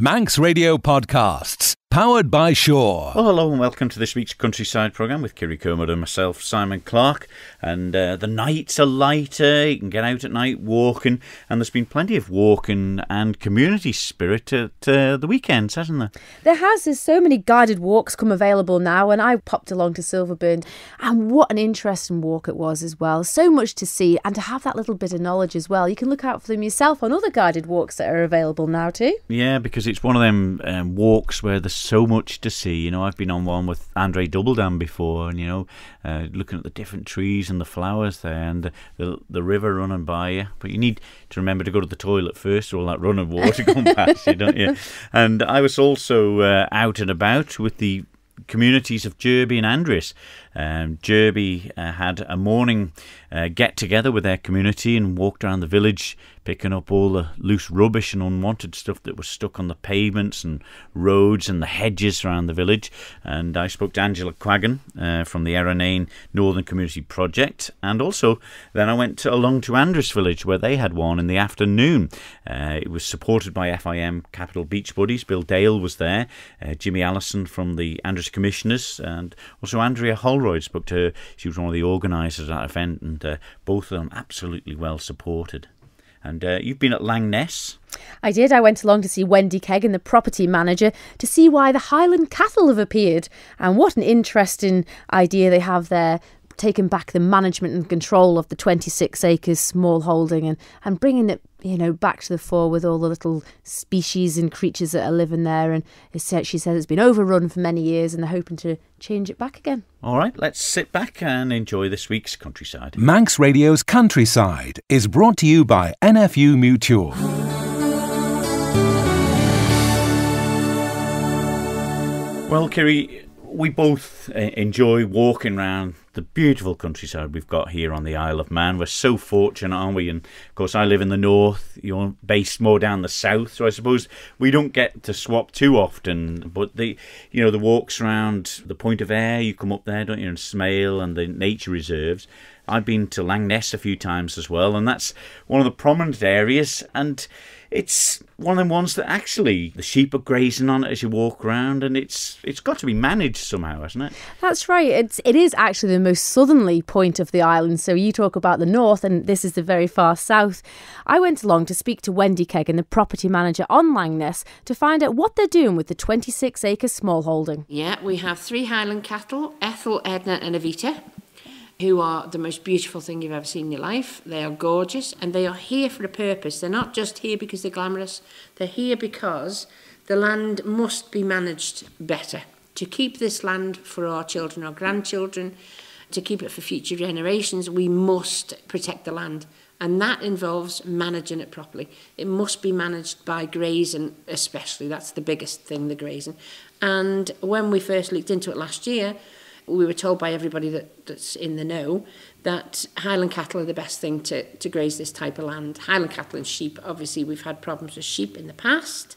Manx Radio Podcasts, powered by Sure. Well, hello and welcome to this week's Countryside programme with Kiri Kermode and myself, Simon Clark. And uh, the nights are lighter, you can get out at night walking, and there's been plenty of walking and community spirit at uh, the weekends, hasn't there? There has. There's so many guided walks come available now, and I popped along to Silverburn, and what an interesting walk it was as well. So much to see, and to have that little bit of knowledge as well. You can look out for them yourself on other guided walks that are available now too. Yeah, because it's one of them um, walks where there's so much to see. You know, I've been on one with Andre Doubledam before, and you know, uh, looking at the different trees and the flowers there, and the, the, the river running by you. But you need to remember to go to the toilet first, or all that running water going past you, don't you? And I was also uh, out and about with the communities of Jurby and Andreas. Um, Jurby uh, had a morning uh, get together with their community and walked around the village, picking up all the loose rubbish and unwanted stuff that was stuck on the pavements and roads and the hedges around the village. And I spoke to Angela Quaggan uh, from the Erinain Northern Community Project, and also then I went to, along to Andreas Village where they had one in the afternoon. Uh, it was supported by FIM Capital Beach Buddies. Bill Dale was there, uh, Jimmy Allison from the Andreas Commissioners, and also Andrea Holroyd spoke to her. She was one of the organisers of that event, and uh, both of them absolutely well supported. And uh, you've been at Langness. I did. I went along to see Wendy Keggin, the property manager, to see why the Highland cattle have appeared. And what an interesting idea they have there, taking back the management and control of the 26 acres small holding and, and bringing it, you know, back to the fore with all the little species and creatures that are living there. And it said, she says it's been overrun for many years and they're hoping to change it back again. All right, let's sit back and enjoy this week's countryside. Manx Radio's Countryside is brought to you by NFU Mutual. Well, Kiri, we both uh, enjoy walking around the beautiful countryside we've got here on the Isle of Man. We're so fortunate, aren't we? And of course, I live in the north. You're based more down the south, so I suppose we don't get to swap too often. But the, you know, the walks around the Point of Ayr, you come up there, don't you, and Smale and the nature reserves. I've been to Langness a few times as well, and that's one of the prominent areas. And it's one of them ones that actually the sheep are grazing on it as you walk around, and it's it's got to be managed somehow, hasn't it? That's right. It's it is actually the most southerly point of the island. So you talk about the north, and this is the very far south. I went along to speak to Wendy Keggin, the property manager on Langness, to find out what they're doing with the 26 acre small holding. Yeah, we have three Highland cattle Ethel, Edna, and Evita, who are the most beautiful thing you've ever seen in your life. They are gorgeous and they are here for a purpose. They're not just here because they're glamorous. They're here because the land must be managed better to keep this land for our children, our grandchildren, to keep it for future generations, we must protect the land. And that involves managing it properly. It must be managed by grazing, especially. That's the biggest thing, the grazing. And when we first looked into it last year, we were told by everybody that, that's in the know that Highland cattle are the best thing to, to graze this type of land. Highland cattle and sheep, obviously, we've had problems with sheep in the past,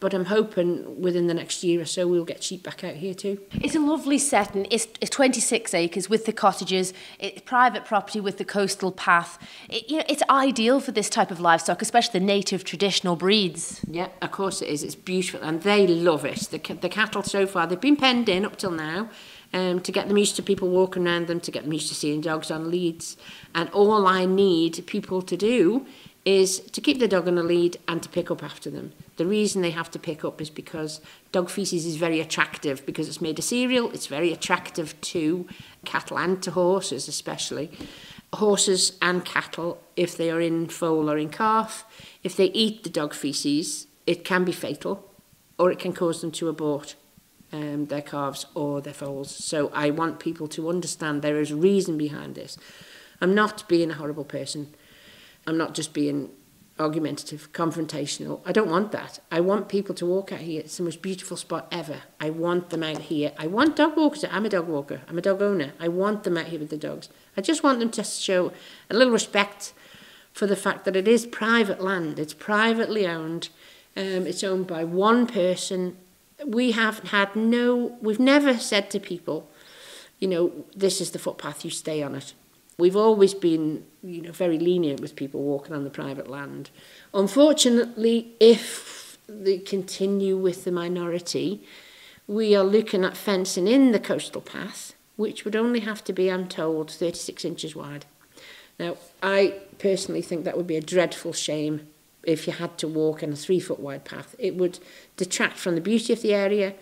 but I'm hoping within the next year or so we'll get sheep back out here too. It's a lovely setting. It's, it's 26 acres with the cottages. It's private property with the coastal path. It, you know, it's ideal for this type of livestock, especially the native traditional breeds. Yeah, of course it is. It's beautiful and they love it. The, the cattle so far, they've been penned in up till now. Um, to get them used to people walking around them, to get them used to seeing dogs on leads. And all I need people to do is to keep the dog on a lead and to pick up after them. The reason they have to pick up is because dog feces is very attractive because it's made of cereal. It's very attractive to cattle and to horses especially. Horses and cattle, if they are in foal or in calf, if they eat the dog feces, it can be fatal or it can cause them to abort um, their calves or their foals. So I want people to understand there is reason behind this. I'm not being a horrible person. I'm not just being argumentative, confrontational. I don't want that. I want people to walk out here. It's the most beautiful spot ever. I want them out here. I want dog walkers. I'm a dog walker. I'm a dog owner. I want them out here with the dogs. I just want them to show a little respect for the fact that it is private land. It's privately owned. Um, it's owned by one person we have had no, we've never said to people, you know, this is the footpath, you stay on it. We've always been, you know, very lenient with people walking on the private land. Unfortunately, if they continue with the minority, we are looking at fencing in the coastal path, which would only have to be, I'm told, 36 inches wide. Now, I personally think that would be a dreadful shame if you had to walk in a three foot wide path. It would detract from the beauty of the area.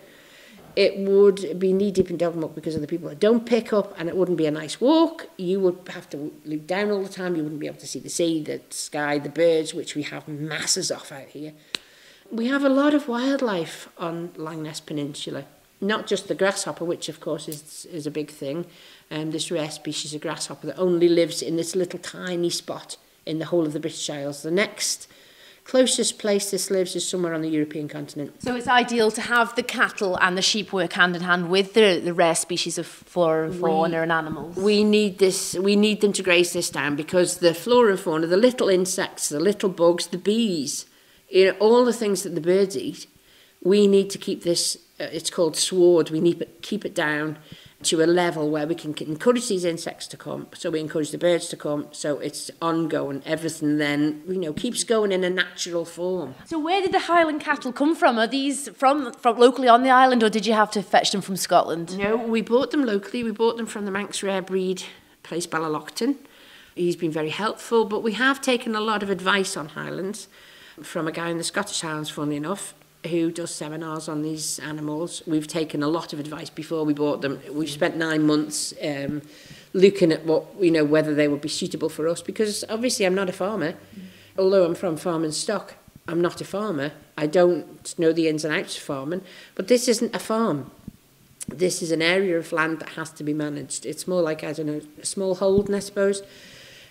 It would be knee deep in dog muck because of the people that don't pick up, and it wouldn't be a nice walk. You would have to look down all the time. You wouldn't be able to see the sea, the sky, the birds, which we have masses of out here. We have a lot of wildlife on Langness Peninsula, not just the grasshopper, which of course is, is a big thing, um, this rare species of grasshopper that only lives in this little tiny spot in the whole of the British Isles. The next closest place this lives is somewhere on the European continent. So it's ideal to have the cattle and the sheep work hand in hand with the, the rare species of flora and fauna we, and animals. We need this. We need them to graze this down because the flora and fauna, the little insects, the little bugs, the bees, you know, all the things that the birds eat. We need to keep this. Uh, it's called sward. We need to keep it down to a level where we can encourage these insects to come. So we encourage the birds to come. So it's ongoing. Everything then, you know, keeps going in a natural form. So where did the Highland cattle come from? Are these from, from locally on the island or did you have to fetch them from Scotland? No, we bought them locally. We bought them from the Manx Rare Breed place, Ballalocton. He's been very helpful, but we have taken a lot of advice on Highlands from a guy in the Scottish Highlands, funnily enough, who does seminars on these animals. We've taken a lot of advice before we bought them. We've spent nine months um, looking at what you know whether they would be suitable for us because obviously I'm not a farmer. Mm. Although I'm from farm and stock, I'm not a farmer. I don't know the ins and outs of farming, but this isn't a farm. This is an area of land that has to be managed. It's more like I don't know a small holding, I suppose.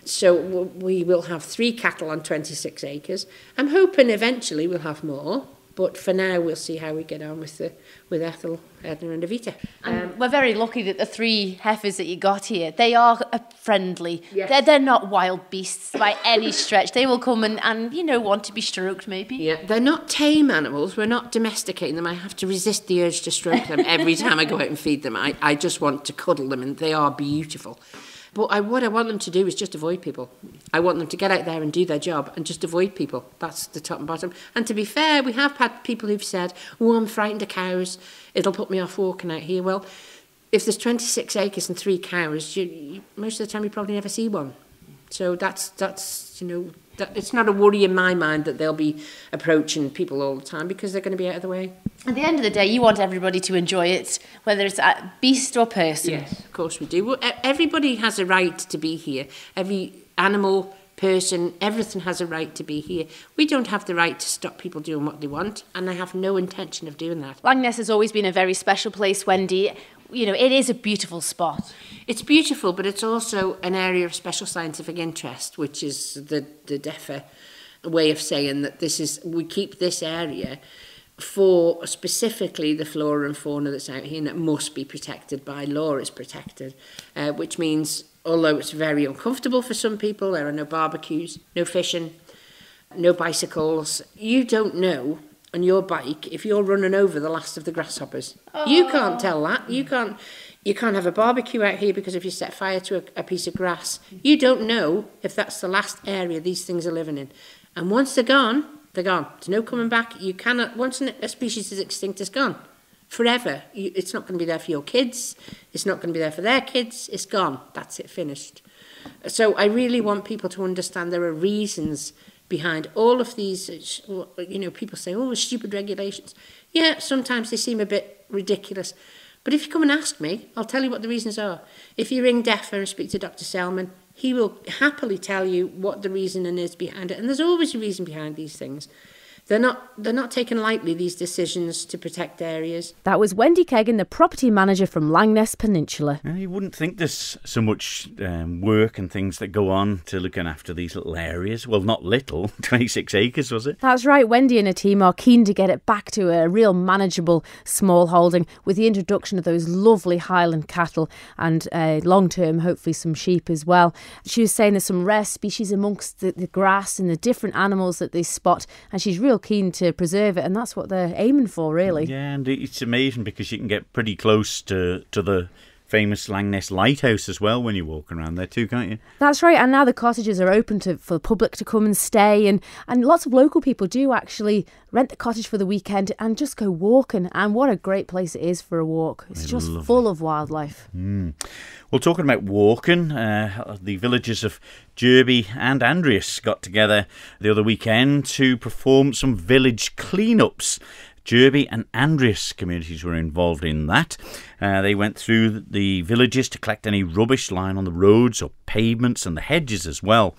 So we will have three cattle on 26 acres. I'm hoping eventually we'll have more. But for now, we'll see how we get on with the with Ethel, Edna, and Evita. Um, we're very lucky that the three heifers that you got here, they are friendly. Yes. They're, they're not wild beasts by any stretch. They will come and, and, you know, want to be stroked maybe. Yeah, they're not tame animals. We're not domesticating them. I have to resist the urge to stroke them every time I go out and feed them. I, I just want to cuddle them, and they are beautiful. But I, what I want them to do is just avoid people. I want them to get out there and do their job and just avoid people. That's the top and bottom. And to be fair, we have had people who've said, oh, I'm frightened of cows. It'll put me off walking out here. Well, if there's 26 acres and three cows, you, you, most of the time you probably never see one. So that's, that's you know, it's not a worry in my mind that they'll be approaching people all the time because they're going to be out of the way. At the end of the day, you want everybody to enjoy it, whether it's a beast or person. Yes, of course we do. Well, everybody has a right to be here. Every animal, person, everything has a right to be here. We don't have the right to stop people doing what they want, and I have no intention of doing that. Langness has always been a very special place, Wendy. You know, it is a beautiful spot. It's beautiful, but it's also an area of special scientific interest, which is the, the DEFA way of saying that this is, we keep this area for specifically the flora and fauna that's out here and that must be protected by law is protected, uh, which means although it's very uncomfortable for some people, there are no barbecues, no fishing, no bicycles. You don't know on your bike if you're running over the last of the grasshoppers. Oh. You can't oh. tell that. You can't you can't have a barbecue out here because if you set fire to a, a piece of grass, you don't know if that's the last area these things are living in. And once they're gone, they're gone. There's no coming back. You cannot, once a species is extinct, it's gone. Forever. You, it's not going to be there for your kids. It's not going to be there for their kids. It's gone. That's it, finished. So I really want people to understand there are reasons behind all of these, uh, you know, people say, oh, stupid regulations. Yeah, sometimes they seem a bit ridiculous. But if you come and ask me, I'll tell you what the reasons are. If you ring DEFA and speak to Dr. Selman, he will happily tell you what the reasoning is behind it. And there's always a reason behind these things. They're not, they're not taken lightly, these decisions to protect areas. That was Wendy Keggin, the property manager from Langness Peninsula. you wouldn't think there's so much um, work and things that go on to looking after these little areas. Well, not little, 26 acres, was it? That's right. Wendy and her team are keen to get it back to a real manageable small holding with the introduction of those lovely Highland cattle and uh, long term, hopefully, some sheep as well. She was saying there's some rare species amongst the, the grass and the different animals that they spot, and she's real keen to preserve it, and that's what they're aiming for, really. Yeah, and it's amazing because you can get pretty close to to the famous Langness Lighthouse as well when you're walking around there too, can't you? That's right. And now the cottages are open to for the public to come and stay, and and lots of local people do actually rent the cottage for the weekend and just go walking. And what a great place it is for a walk! It's It's just full of wildlife. Well, talking about walking, uh, the villagers of Jurby and Andreas got together the other weekend to perform some village cleanups. Jurby and Andreas communities were involved in that. Uh, they went through the villages to collect any rubbish lying on the roads or pavements and the hedges as well.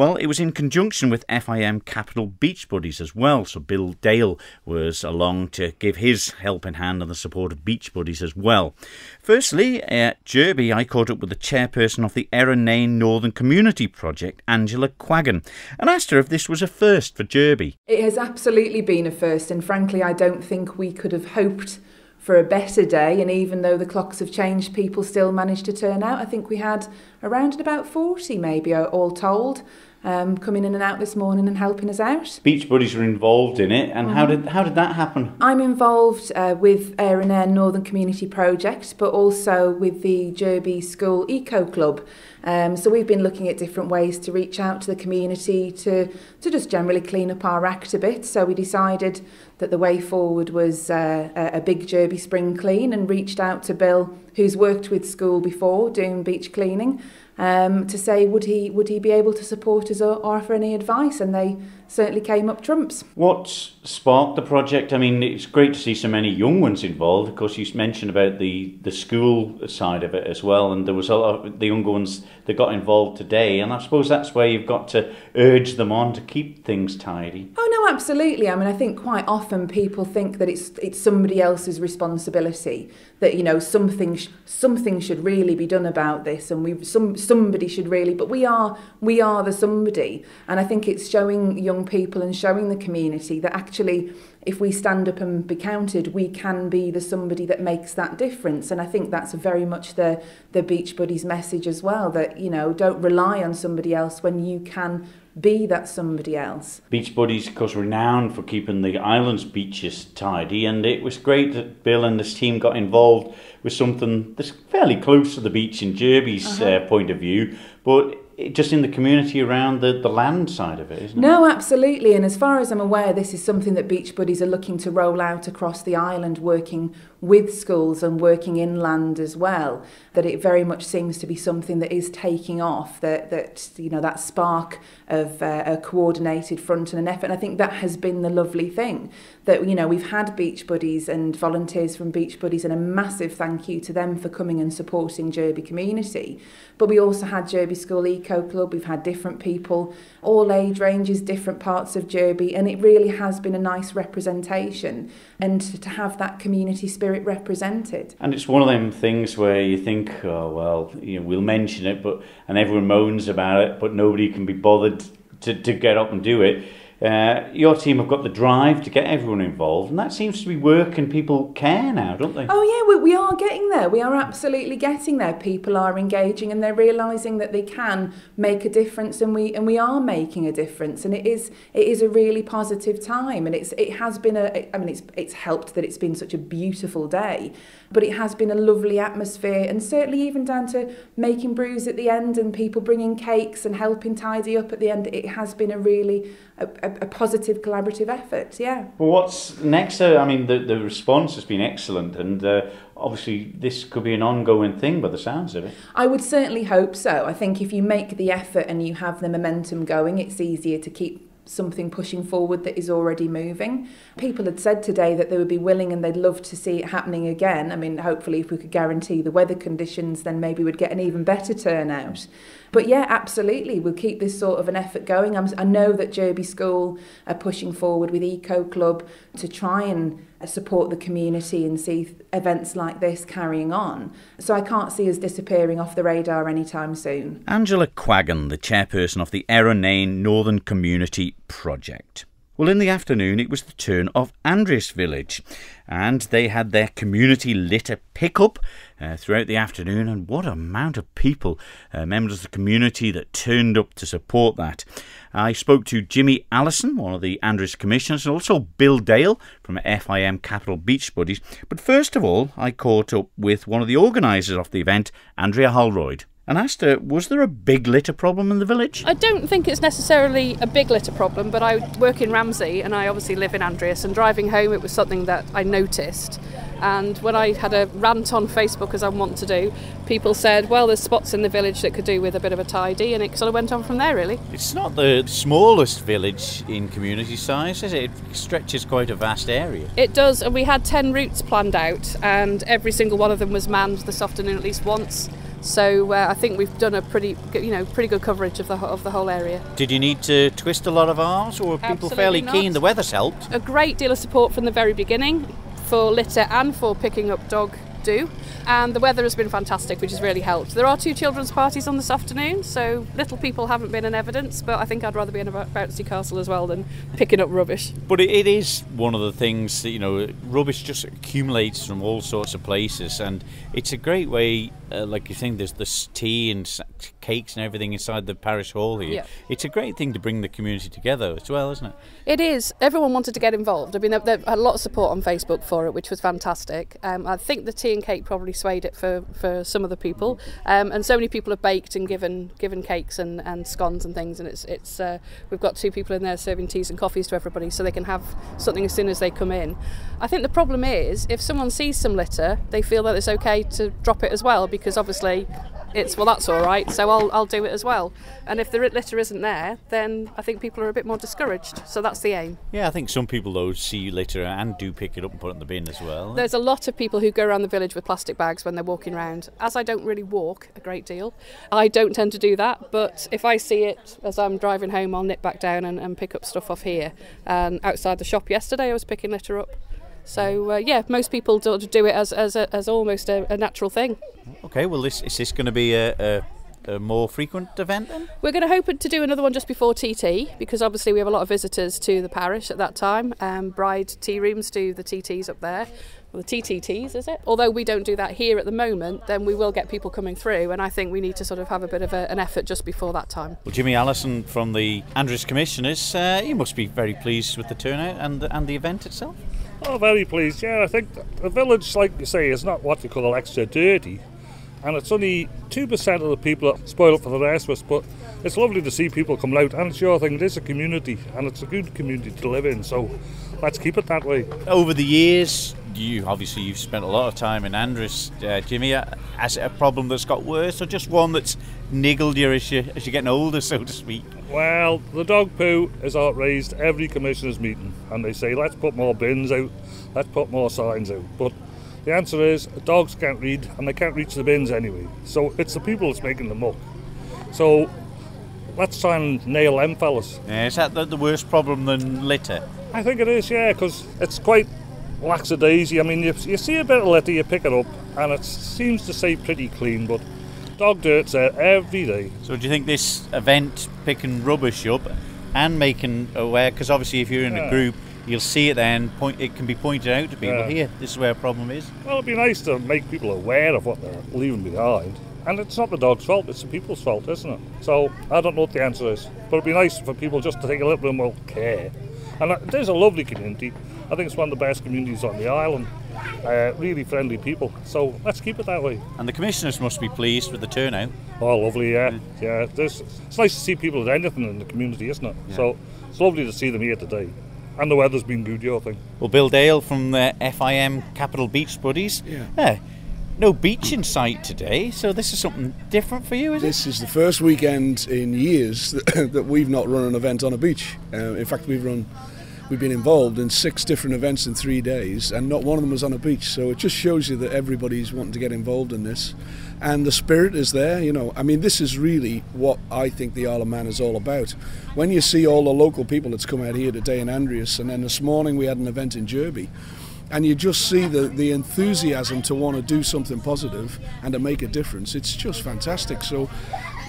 Well, it was in conjunction with FIM Capital Beach Buddies as well. So Bill Dale was along to give his helping hand and the support of Beach Buddies as well. Firstly, at Jurby, I caught up with the chairperson of the Erinain Northern Community Project, Angela Quaggan, and asked her if this was a first for Jurby. It has absolutely been a first, and frankly, I don't think we could have hoped for a better day. And even though the clocks have changed, people still managed to turn out. I think we had around about 40, maybe, all told, um, coming in and out this morning and helping us out. Beach Buddies were involved in it, and how did how did that happen? I'm involved uh, with Air and Air Northern Community Project, but also with the Jurby School Eco Club. Um, so we've been looking at different ways to reach out to the community to, to just generally clean up our act a bit. So we decided that the way forward was uh, a big Jurby spring clean and reached out to Bill, who's worked with school before doing beach cleaning, um, to say would he would he be able to support us or, or offer any advice, and they certainly came up trumps. What sparked the project? I mean, it's great to see so many young ones involved. Of course, you mentioned about the, the school side of it as well, and there was a lot of the younger ones that got involved today. And I suppose that's where you've got to urge them on to keep things tidy. Oh, no, absolutely. I mean, I think quite often people think that it's, it's somebody else's responsibility, that, you know, something, sh something should really be done about this and we, some, somebody should really, but we are, we are the somebody. And I think it's showing young people and showing the community that actually if we stand up and be counted, we can be the somebody that makes that difference. And I think that's very much the the Beach Buddies message as well. That you know, don't rely on somebody else when you can be that somebody else. Beach Buddies, of course, renowned for keeping the island's beaches tidy, and it was great that Bill and his team got involved with something that's fairly close to the beach in Jurby's uh point of view, but just in the community around the, the land side of it, isn't it? No, absolutely. And as far as I'm aware, this is something that Beach Buddies are looking to roll out across the island, working with schools and working inland as well. That it very much seems to be something that is taking off. That that you know that spark of uh, a coordinated front and an effort. And I think that has been the lovely thing. That you know we've had Beach Buddies and volunteers from Beach Buddies, and a massive thank you to them for coming and supporting Jurby community. But we also had Jurby School Eco Club. We've had different people, all age ranges, different parts of Jurby, and it really has been a nice representation. And to have that community spirit represented. And it's one of them things where you think, oh well, you know, we'll mention it, but and everyone moans about it, but nobody can be bothered to, to get up and do it. Uh, your team have got the drive to get everyone involved, and that seems to be working. People care now, don't they? Oh yeah, we, we are getting there. We are absolutely getting there. People are engaging and they're realizing that they can make a difference, and we and we are making a difference. And it is it is a really positive time, and it's it has been a. I mean, it's it's helped that it's been such a beautiful day, but it has been a lovely atmosphere, and certainly even down to making brews at the end and people bringing cakes and helping tidy up at the end. It has been a really a, a, a, positive collaborative effort, yeah. Well, what's next? Uh, I mean, the, the response has been excellent, and uh, obviously this could be an ongoing thing by the sounds of it. I would certainly hope so. I think if you make the effort and you have the momentum going, it's easier to keep something pushing forward that is already moving. People had said today that they would be willing and they'd love to see it happening again. I mean, hopefully, if we could guarantee the weather conditions, then maybe we'd get an even better turnout. But yeah, absolutely, we'll keep this sort of an effort going. I'm, I know that Jurby School are pushing forward with Eco Club to try and uh, support the community and see events like this carrying on. So I can't see us disappearing off the radar anytime soon. Angela Quaggan, the chairperson of the Erinain Northern Community Project. Well, in the afternoon, it was the turn of Andreas Village, and they had their community litter pickup uh, throughout the afternoon. And what amount of people, uh, members of the community, that turned up to support that. I spoke to Jimmy Allison, one of the Andreas commissioners, and also Bill Dale from FIM Capital Beach Buddies. But first of all, I caught up with one of the organisers of the event, Andrea Holroyd and asked her, was there a big litter problem in the village? I don't think it's necessarily a big litter problem, but I work in Ramsey and I obviously live in Andreas, and driving home it was something that I noticed. And when I had a rant on Facebook, as I want to do, people said, well, there's spots in the village that could do with a bit of a tidy, and it sort of went on from there, really. It's not the smallest village in community size, is it? It stretches quite a vast area. It does, and we had 10 routes planned out, and every single one of them was manned this afternoon at least once. So uh, I think we've done a pretty, you know, pretty good coverage of the of the whole area. Did you need to twist a lot of arms, or were people Absolutely fairly not. keen? The weather's helped. A great deal of support from the very beginning for litter and for picking up dog do. And the weather has been fantastic, which has really helped. There are two children's parties on this afternoon, so little people haven't been in evidence, but I think I'd rather be in a bouncy castle as well than picking up rubbish. But it, is one of the things that, you know, rubbish just accumulates from all sorts of places, and it's a great way, uh, like you think, there's this tea and cakes and everything inside the parish hall here. Yeah. It's a great thing to bring the community together as well, isn't it? It is. Everyone wanted to get involved. I mean, there, there had a lot of support on Facebook for it, which was fantastic. Um, I think the tea and cake probably swayed it for, for some of the people, um, and so many people have baked and given given cakes and, and scones and things. And it's it's uh, we've got two people in there serving teas and coffees to everybody, so they can have something as soon as they come in. I think the problem is if someone sees some litter, they feel that it's okay to drop it as well, because obviously it's well that's all right so I'll, I'll do it as well. And if the litter isn't there then I think people are a bit more discouraged so that's the aim. Yeah, I think some people, though, see litter and do pick it up and put it in the bin as well. there's a lot of people who go around the village with plastic bags when they're walking around. As I don't really walk a great deal I don't tend to do that but if I see it as I'm driving home I'll nip back down and, and pick up stuff off here. And outside the shop yesterday I was picking litter up so uh, yeah most people do, do it as, as, a, as almost a, a natural thing Okay, well, this, is this going to be a, a, a more frequent event then? We're going to hope to do another one just before TT because obviously we have a lot of visitors to the parish at that time. Um, bride tea rooms do the TTs up there. Well, the TTTs, is it? Although we don't do that here at the moment, then we will get people coming through, and I think we need to sort of have a bit of a, an effort just before that time. Well, Jimmy Allison from the Andreas Commissioners, uh, you must be very pleased with the turnout and the, and the event itself. Oh, very pleased. Yeah, I think the village, like you say, is not what you call extra dirty, and it's only two percent of the people that spoil it for the rest of us. But it's lovely to see people come out, and it's your thing. It is a community, and it's a good community to live in. So let's keep it that way. Over the years, you obviously you've spent a lot of time in Andreas, uh, Jimmy. Uh, has it a problem that's got worse, or just one that's niggled you as you as you're getting older, so to speak? Well, the dog poo is outraised every commissioners' meeting, and they say let's put more bins out, let's put more signs out. But the answer is dogs can't read, and they can't reach the bins anyway. So it's the people that's making the muck. So let's try and nail them fellas. Yeah, is that the, worst problem than litter? I think it is, yeah, because it's quite lackadaisy. I mean, you, you see a bit of litter, you pick it up, and it seems to stay pretty clean, but dog dirt's there every day. So do you think this event picking rubbish up and making aware? Because obviously, if you're in a group, you'll see it then. Point it can be pointed out to people. Yeah. Here, this is where a problem is. Well, it'd be nice to make people aware of what they're leaving behind. And it's not the dog's fault, it's the people's fault, isn't it? So I don't know what the answer is. But it'd be nice for people just to take a little bit more care. And uh, there's a lovely community. I think it's one of the best communities on the island. Uh, really friendly people. So let's keep it that way. And the commissioners must be pleased with the turnout. Oh, lovely, yeah. Yeah, there's, it's nice to see people at anything in the community, isn't it? So it's lovely to see them here today. And the weather's been good, your thing. Well, Bill Dale from the FIM Capital Beach Buddies. Yeah. no beach in sight today, so this is something different for you, is it? This is the first weekend in years that, that we've not run an event on a beach. Uh, in fact, we've run, we've been involved in six different events in three days, and not one of them was on a beach. So it just shows you that everybody's wanting to get involved in this, and the spirit is there. You know, I mean, this is really what I think the Isle of Man is all about. When you see all the local people that's come out here today in Andreas, and then this morning we had an event in Jurby and you just see the, the enthusiasm to want to do something positive and to make a difference. It's just fantastic. So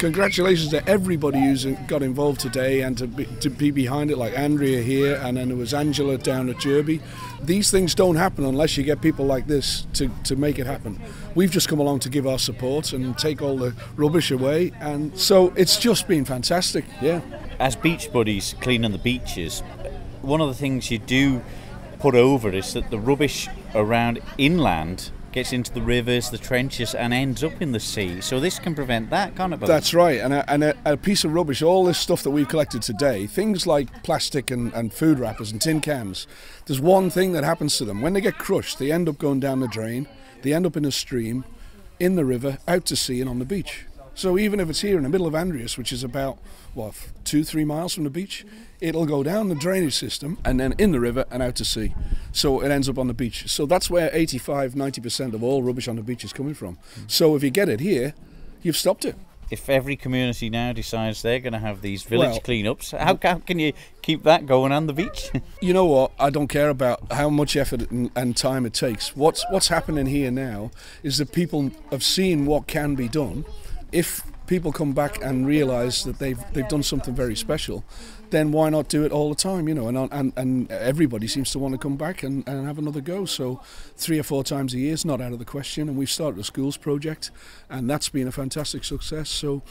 congratulations to everybody who's got involved today and to be, to be behind it, like Andrea here, and then there was Angela down at Jurby. These things don't happen unless you get people like this to, to make it happen. We've just come along to give our support and take all the rubbish away, and so it's just been fantastic, yeah. As beach buddies cleaning the beaches, one of the things you do put over is that the rubbish around inland gets into the rivers, the trenches, and ends up in the sea. So this can prevent that, can't it? That's right. And, a, and a, a, piece of rubbish, all this stuff that we've collected today, things like plastic and, and food wrappers and tin cans, there's one thing that happens to them. When they get crushed, they end up going down the drain, they end up in a stream, in the river, out to sea, and on the beach. So even if it's here in the middle of Andreas, which is about what two, three miles from the beach, it'll go down the drainage system and then in the river and out to sea. So it ends up on the beach. So that's where 85, 90% of all rubbish on the beach is coming from. So if you get it here, you've stopped it. If every community now decides they're going to have these village well, cleanups, how, how can you keep that going on the beach? you know what? I don't care about how much effort and, and time it takes. What's what's happening here now is that people have seen what can be done. If people come back and realise that they've they've done something very special, then why not do it all the time? You know, and and, and everybody seems to want to come back and, and have another go. So three or four times a year is not out of the question. And we've started a schools project, and that's been a fantastic success. So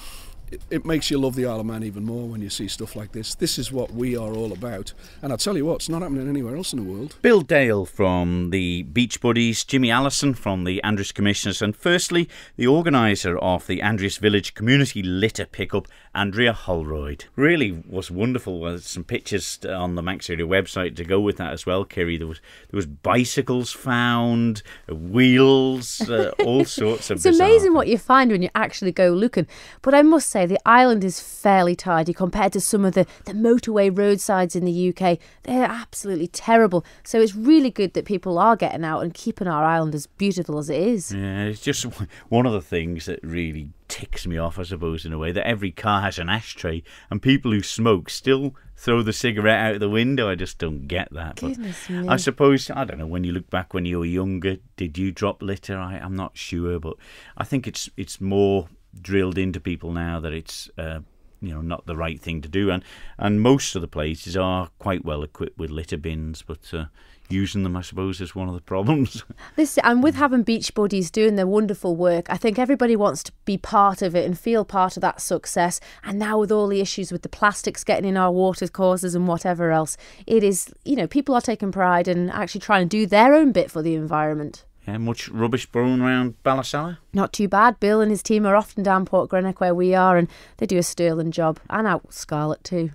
it, it, makes you love the Isle of Man even more when you see stuff like this. This is what we are all about. And I'll tell you what, it's not happening anywhere else in the world. Bill Dale from the Beach Buddies, Jimmy Allison from the Andreas Commissioners, and firstly, the organiser of the Andreas Village Community Litter Pickup, Andrea Holroyd. Really was wonderful. There's some pictures on the Manx Radio website to go with that as well, Kerry. There was there was bicycles found, wheels, uh, all sorts of. it's amazing what you find when you actually go looking. But I must say say the island is fairly tidy compared to some of the, the motorway roadsides in the UK. They're absolutely terrible. So it's really good that people are getting out and keeping our island as beautiful as it is. Yeah, it's just one of the things that really ticks me off, I suppose, in a way, that every car has an ashtray and people who smoke still throw the cigarette out the window. I just don't get that. Goodness but me. I suppose, I don't know, when you look back when you were younger, did you drop litter? I, I'm not sure, but I think it's it's more drilled into people now that it's uh, you know not the right thing to do, and and most of the places are quite well equipped with litter bins, but. Uh, using them, I suppose, is one of the problems. This and with having beach buddies doing their wonderful work, I think everybody wants to be part of it and feel part of that success. And now with all the issues with the plastics getting in our water courses and whatever else, it is you know people are taking pride and actually trying to do their own bit for the environment. Yeah, much rubbish blown around Ballasalla? Not too bad. Bill and his team are often down Port Grenaugh where we are, and they do a sterling job. And out Scarlett too.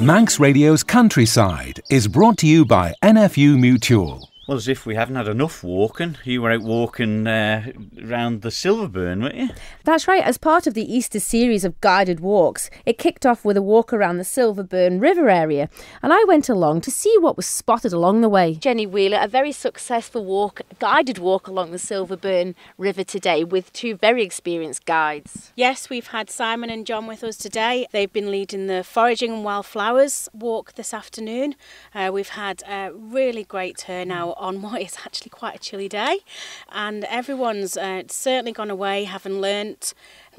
Manx Radio's Countryside is brought to you by NFU Mutual. Well, as if we haven't had enough walking. You were out walking uh, around the Silverburn, weren't you? That's right. As part of the Easter series of guided walks, it kicked off with a walk around the Silverburn River area, and I went along to see what was spotted along the way. Jenny Wheeler, a very successful walk, guided walk along the Silverburn River today with two very experienced guides. Yes, we've had Simon and John with us today. They've been leading the foraging and wildflowers walk this afternoon. Uh, we've had a really great turnout on what is actually quite a chilly day, and everyone's uh, certainly gone away having learnt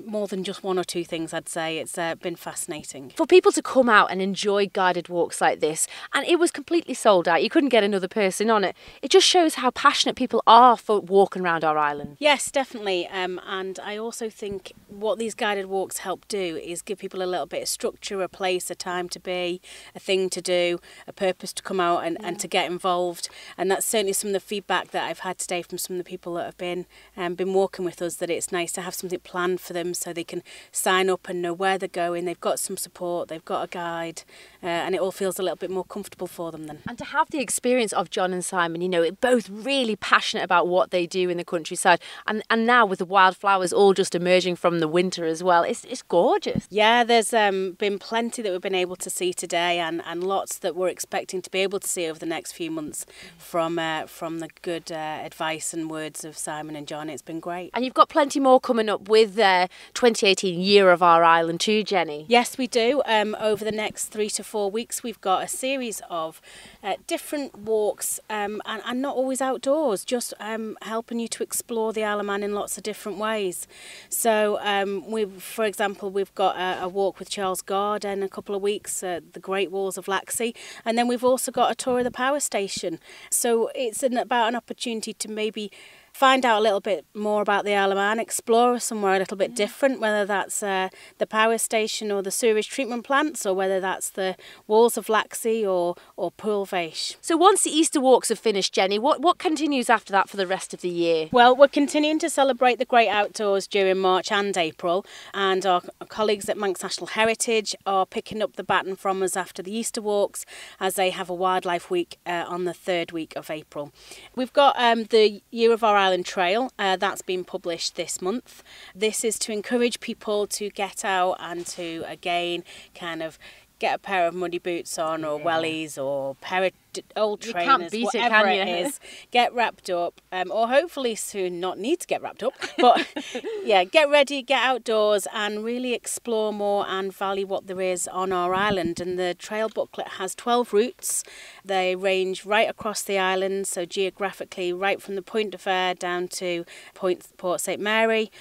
more than just one or two things, I'd say. It's uh, been fascinating. For people to come out and enjoy guided walks like this, and it was completely sold out, you couldn't get another person on it. It just shows how passionate people are for walking around our island. Yes, definitely. Um, and I also think what these guided walks help do is give people a little bit of structure, a place, a time to be, a thing to do, a purpose to come out and, yeah. and to get involved. And that's certainly some of the feedback that I've had today from some of the people that have been um, been walking with us. That it's nice to have something planned for them them so they can sign up and know where they're going. They've got some support, they've got a guide, uh, and it all feels a little bit more comfortable for them then. And to have the experience of John and Simon, you know, both really passionate about what they do in the countryside, and, and now with the wildflowers all just emerging from the winter as well, it's, it's gorgeous. Yeah, there's um, been plenty that we've been able to see today, and, and lots that we're expecting to be able to see over the next few months from uh, from the good uh, advice and words of Simon and John. It's been great. And you've got plenty more coming up with uh, 2018 Year of Our Island too, Jenny. Yes, we do. Um, over the next three to four weeks, we've got a series of uh, different walks um, and, and not always outdoors, just um, helping you to explore the Isle of Man in lots of different ways. So, um, we, for example, we've got a, a walk with Charles Guard in a couple of weeks, uh, the Great Walls of Laxey, and then we've also got a tour of the power station. So it's an, about an opportunity to maybe find out a little bit more about the Isle of Man, explore somewhere a little bit different, whether that's uh, the power station or the sewage treatment plants, or whether that's the walls of Laxey or or Poolvash. So once the Easter walks are finished, Jenny, what what continues after that for the rest of the year? Well, we're continuing to celebrate the great outdoors during March and April, and our colleagues at Manx National Heritage are picking up the baton from us after the Easter walks, as they have a wildlife week uh, on the third week of April. We've got um, the Year of Our Island Trail. Uh, that's been published this month. This is to encourage people to get out and to again kind of get a pair of muddy boots on or wellies or pair of old You trainers, can't beat it, whatever can you? it is, get wrapped up, um, or hopefully soon not need to get wrapped up. But yeah, get ready, get outdoors, and really explore more and value what there is on our island. And the trail booklet has 12 routes. They range right across the island, so geographically, right from the Point of Fer down to Point Port St Mary.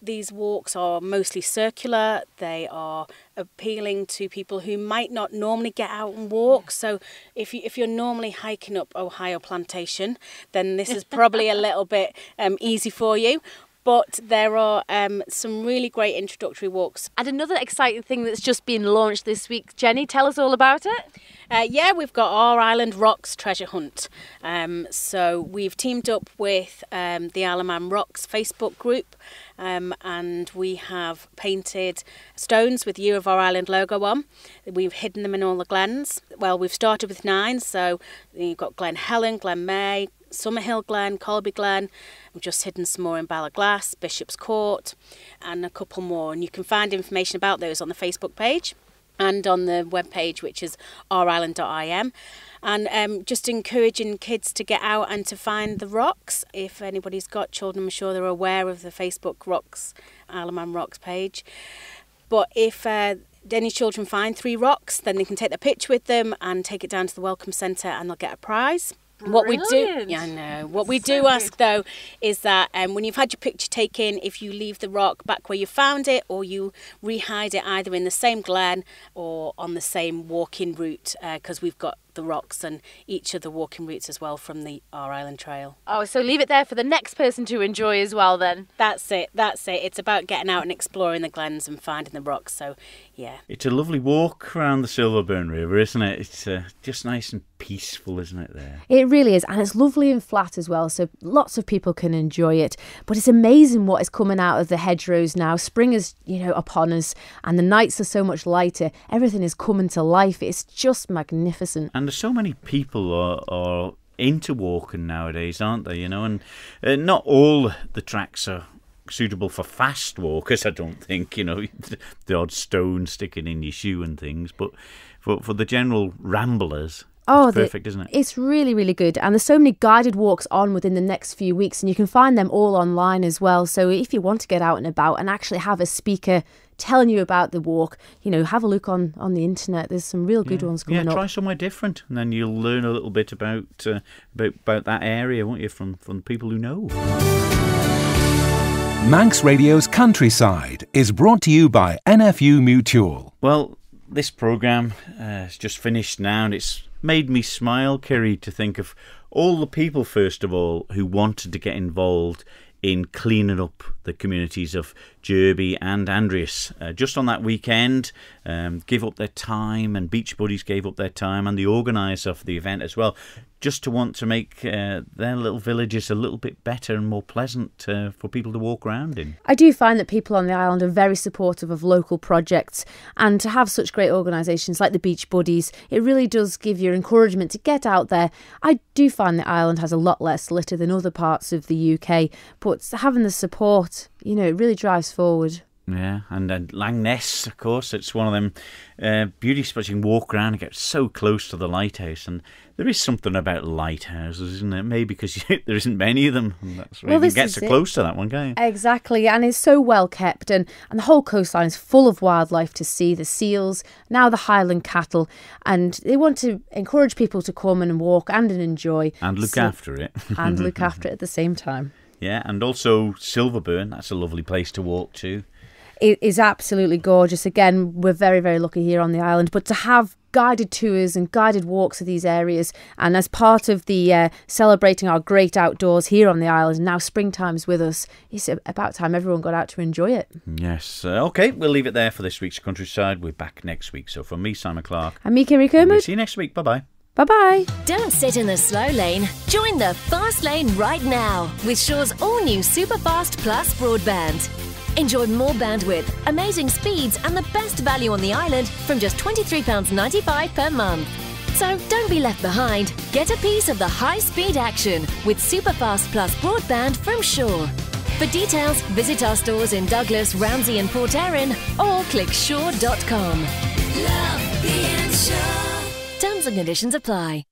These walks are mostly circular. They are appealing to people who might not normally get out and walk. So if you if you're normally hiking up Ohio Plantation, then this is probably a little bit um, easy for you. But there are um, some really great introductory walks. And another exciting thing that's just been launched this week, Jenny, tell us all about it. Uh, yeah, we've got our Island Rocks treasure hunt. Um, so we've teamed up with um, the Isle of Man Rocks Facebook group, um, and we have painted stones with Year of Our Island logo on. We've hidden them in all the glens. Well, we've started with nine, so you've got Glen Helen, Glen May, Summerhill Glen, Colby Glen. I've just hidden some more in Ballaglass, Bishop's Court, and a couple more. And you can find information about those on the Facebook page and on the webpage, which is ourisland.im. And um, just encouraging kids to get out and to find the rocks. If anybody's got children, I'm sure they're aware of the Facebook Rocks, Isle of Man Rocks page. But if uh, any children find three rocks, then they can take their picture with them and take it down to the Welcome Centre and they'll get a prize. What we do, yeah, I know. What we do ask though is that um, when you've had your picture taken, if you leave the rock back where you found it, or you rehide it either in the same glen or on the same walking route, because we've got the rocks and each of the walking routes as well from the Our Island Trail. Oh, so leave it there for the next person to enjoy as well then. That's it. That's it. It's about getting out and exploring the glens and finding the rocks. So, yeah. It's a lovely walk around the Silverburn River, isn't it? It's uh, just nice and peaceful, isn't it? There. It really is, and it's lovely and flat as well, so lots of people can enjoy it. But it's amazing what is coming out of the hedgerows now. Spring is, you know, upon us, and the nights are so much lighter. Everything is coming to life. It's just magnificent. And there's so many people are, are into walking nowadays, aren't they? You know, and uh, not all the tracks are suitable for fast walkers. I don't think you know the odd stone sticking in your shoe and things, but for for the general ramblers. Oh, it's the- perfect, isn't it? It's really, really good. And there's so many guided walks on within the next few weeks, and you can find them all online as well. So if you want to get out and about and actually have a speaker telling you about the walk, you know, have a look on, on the internet. There's some real good ones coming Yeah, coming try somewhere different, and then you'll learn a little bit about uh, about about that area, won't you, from from people who know. Manx Radio's Countryside is brought to you by NFU Mutual. Well, this program uh, has just finished now, and it's made me smile, Kerry, to think of all the people, first of all, who wanted to get involved in cleaning up the communities of Jurby and Andreas. Uh, just on that weekend, um, give up their time, and Beach Buddies gave up their time, and the organiser of the event as well, just to want to make uh, their little villages a little bit better and more pleasant uh, for people to walk around in. I do find that people on the island are very supportive of local projects, and to have such great organisations like the Beach Buddies, it really does give you encouragement to get out there. I do find the island has a lot less litter than other parts of the UK, but having the support, you know, it really drives forward. Yeah, and then Langness, of course, it's one of them uh, beauty spots. You can walk around and get so close to the lighthouse, and there is something about lighthouses, isn't it? Maybe because there isn't many of them. And that's why Well, you can get so it. close to that one, you? Exactly, and it's so well kept, and, and the whole coastline is full of wildlife to see the seals, now the Highland cattle, and they want to encourage people to come and walk and enjoy. And look So- after it. and look after it at the same time. Yeah, and also Silverburn. That's a lovely place to walk to. It is absolutely gorgeous. Again, we're very, very lucky here on the island, but to have guided tours and guided walks of these areas, and as part of the uh, celebrating our great outdoors here on the island, now springtime's with us, it's about time everyone got out to enjoy it. Yes. Uh, okay, we'll leave it there for this week's countryside. We're back next week. So from me, Simon Clark. And me, Kiri We'll see you next week. Bye bye. Bye bye. Don't sit in the slow lane. Join the fast lane right now with Sure's all new Superfast Plus broadband. Enjoy more bandwidth, amazing speeds, and the best value on the island from just £23.95 per month. So don't be left behind. Get a piece of the high speed action with Superfast Plus broadband from Sure. For details, visit our stores in Douglas, Ramsey, and Port Erin or click sure.com. Terms and conditions apply.